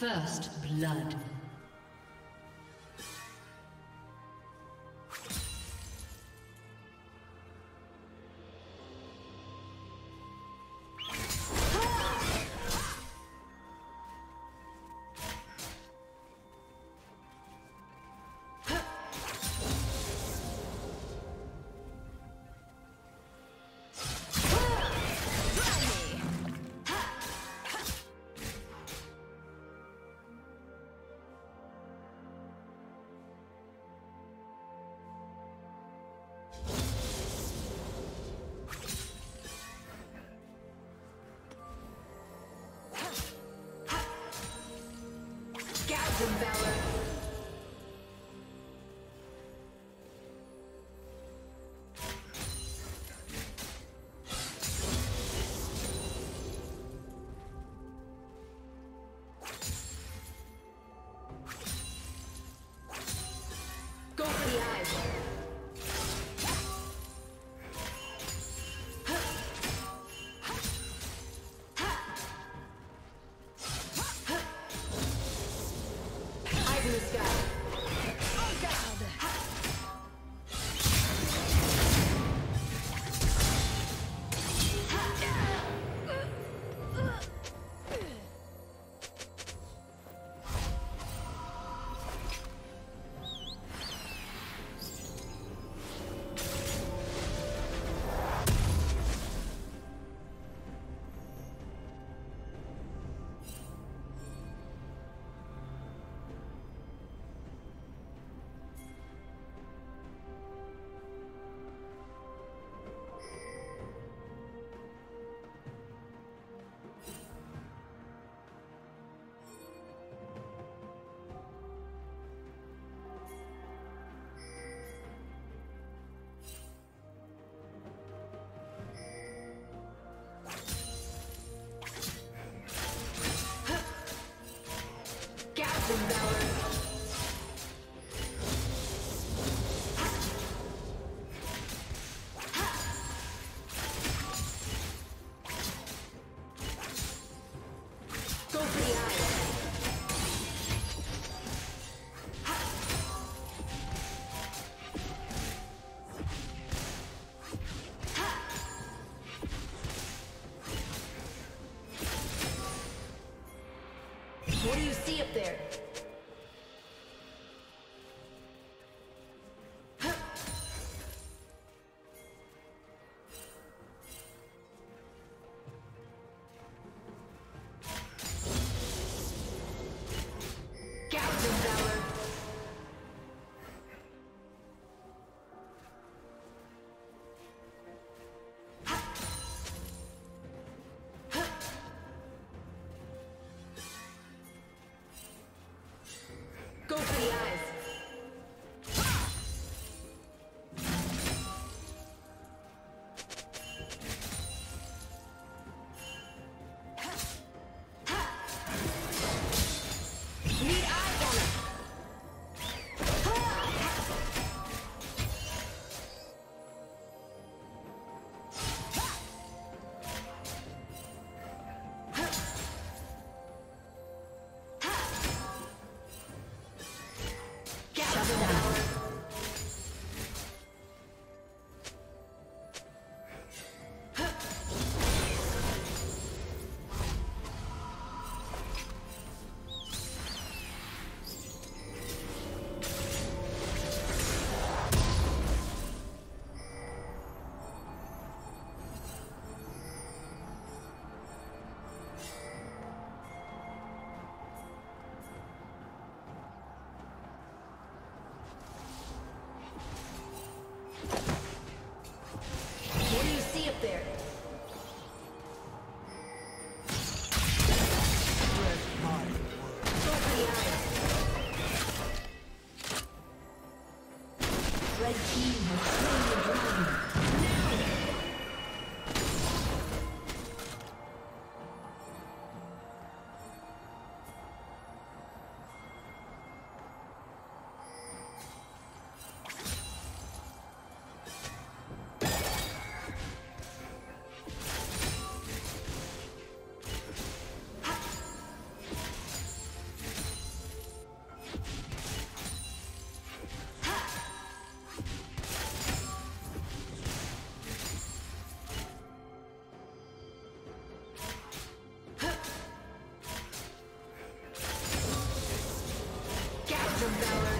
First blood. the sky. you see up there? down. there. the valor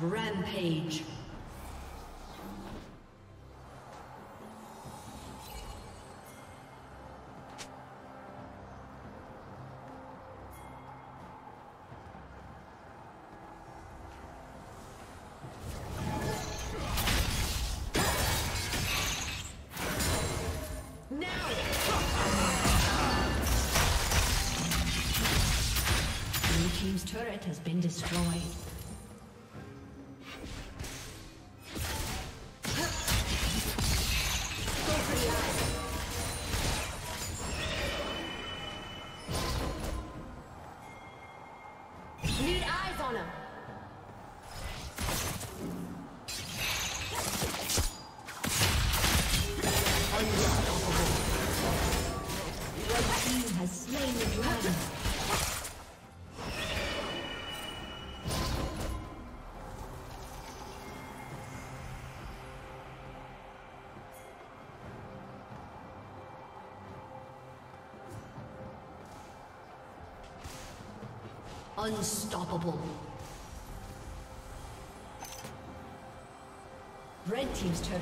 Rampage. Unstoppable. Red Team's turn.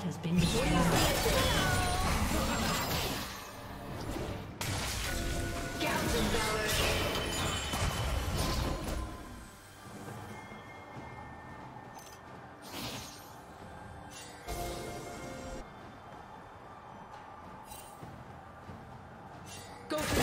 turret has been destroyed. Go for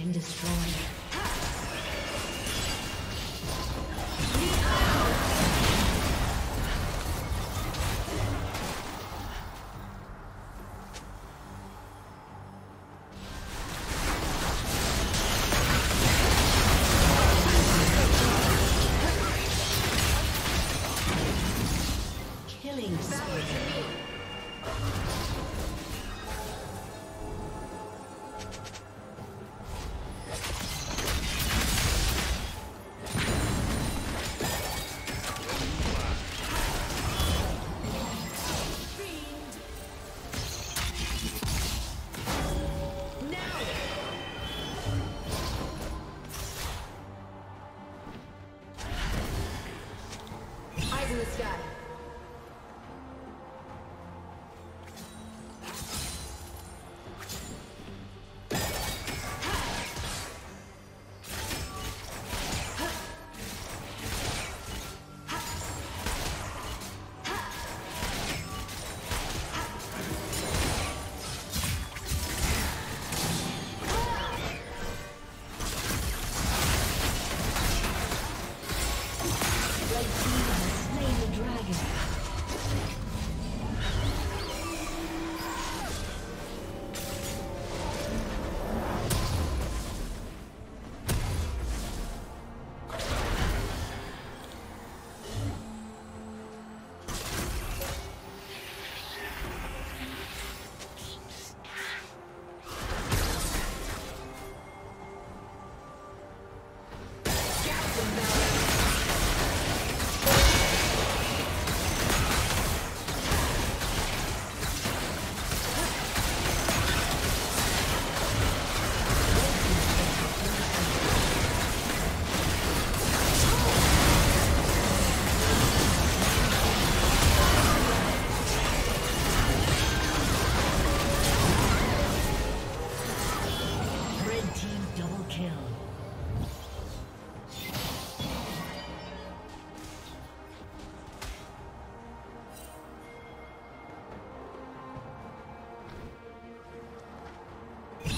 been destroyed.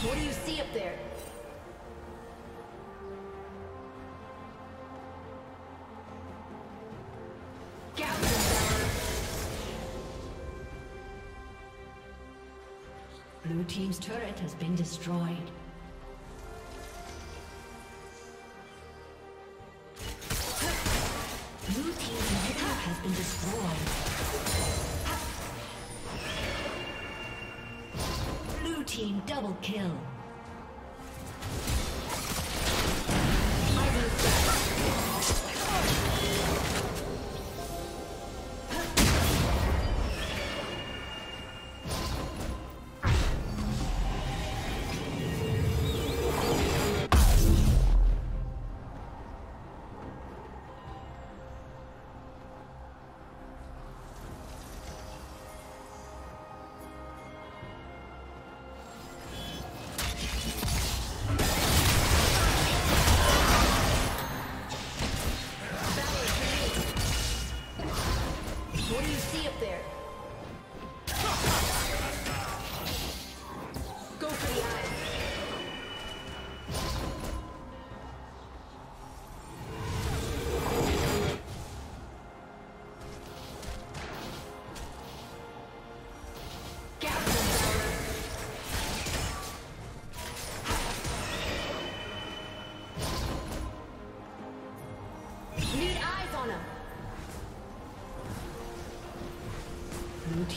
What do you see up there? Blue Team's turret has been destroyed. Double kill.